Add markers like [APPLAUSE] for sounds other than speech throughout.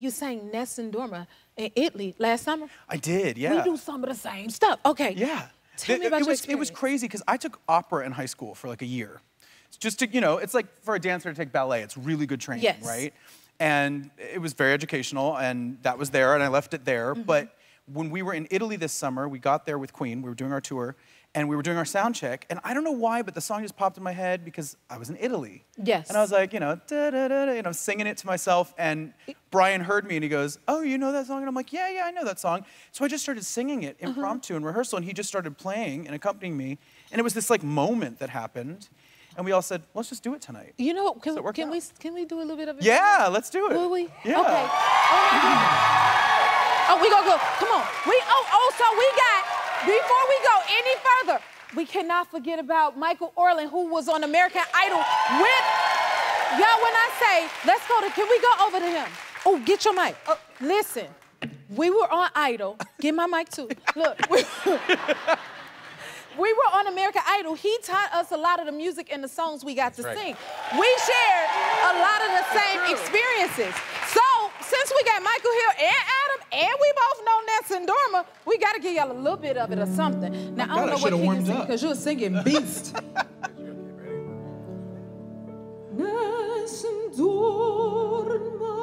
You sang Nessun Dorma in Italy last summer. I did, yeah. We do some of the same stuff. Okay. Yeah. Tell it, me about it your was, It was crazy because I took opera in high school for like a year. It's just to, you know, it's like for a dancer to take ballet. It's really good training, Yes. right? And it was very educational, and that was there, and I left it there. Mm-hmm. But when we were in Italy this summer, we got there with Queen. We were doing our tour, and we were doing our sound check. And I don't know why, but the song just popped in my head because I was in Italy. Yes. And I was like, you know, da da da, da you know, singing it to myself. And Brian heard me and he goes, "Oh, you know that song?" And I'm like, "Yeah, yeah, I know that song." So I just started singing it Uh-huh. impromptu in rehearsal, and he just started playing and accompanying me. And it was this like moment that happened, and we all said, "Let's just do it tonight." You know, can, So can we can we do a little bit of it? Yeah, let's do it. Will we? Yeah. Okay. Oh, [CLEARS THROAT] oh, we gonna go. Come on. We oh oh so we got before we go any further, we cannot forget about Michael Orland, who was on American Idol with y'all. When I say let's go to, can we go over to him? Oh, get your mic. Listen, we were on Idol. Get my mic too. Look. [LAUGHS] we- We were on American Idol. He taught us a lot of the music and the songs we got to right. sing. We shared a lot of the same experiences. So, since we got Michael here and Adam, and we both know Nessun Dorma, we got to give y'all a little bit of it or something. Now, I God, don't know what should've key you warmed sing up. because you're singing [LAUGHS] Beast. Nessun Dorma.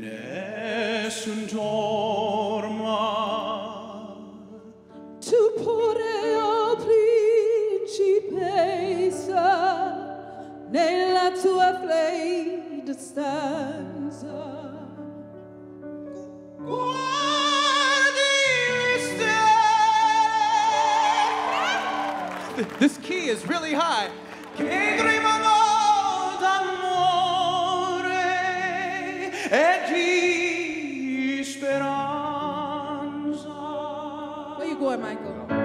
Nessun dorma. Tu poreo principessa nella tua fleida stanza. This key is really high. Che grimano d'amore e di speranza. Where you going, Michael?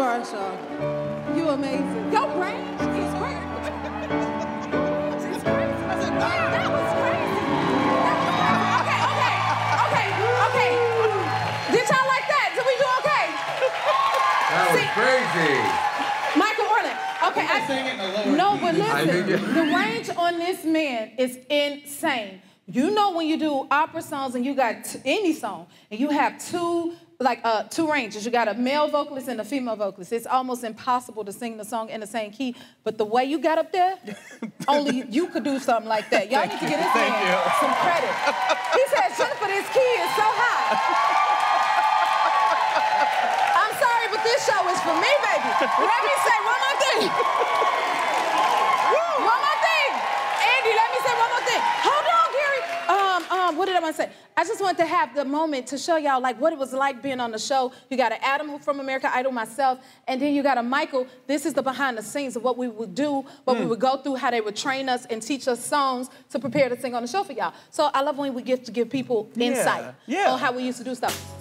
Adam Lambert Show. You amazing. Your range is great. It's crazy. That was crazy. That was crazy. Okay, okay, okay, okay. Did y'all like that? Did we do okay? That was See- crazy. Michael Orland. Okay, I, sang it in a no, but listen, the range on this man is insane. You know when you do opera songs and you got t- any song and you have two like uh, two ranges. You got a male vocalist and a female vocalist. It's almost impossible to sing the song in the same key. But the way you got up there, [LAUGHS] only you could do something like that. Y'all need to get this Thank man you. some credit. He said, Jennifer, this key is so high. [LAUGHS] I'm sorry, but this show is for me, baby. Let me say one more thing. One more thing. Andy, let me say one more thing. Hold on, Gary. Um, um, what did I want to say? I just wanted to have the moment to show y'all like what it was like being on the show. You got an Adam from America Idol, myself, and then you got a Michael. This is the behind the scenes of what we would do, what we hmm. would go through, how they would train us and teach us songs to prepare to sing on the show for y'all. So I love when we get to give people insight yeah. on how we used to do stuff.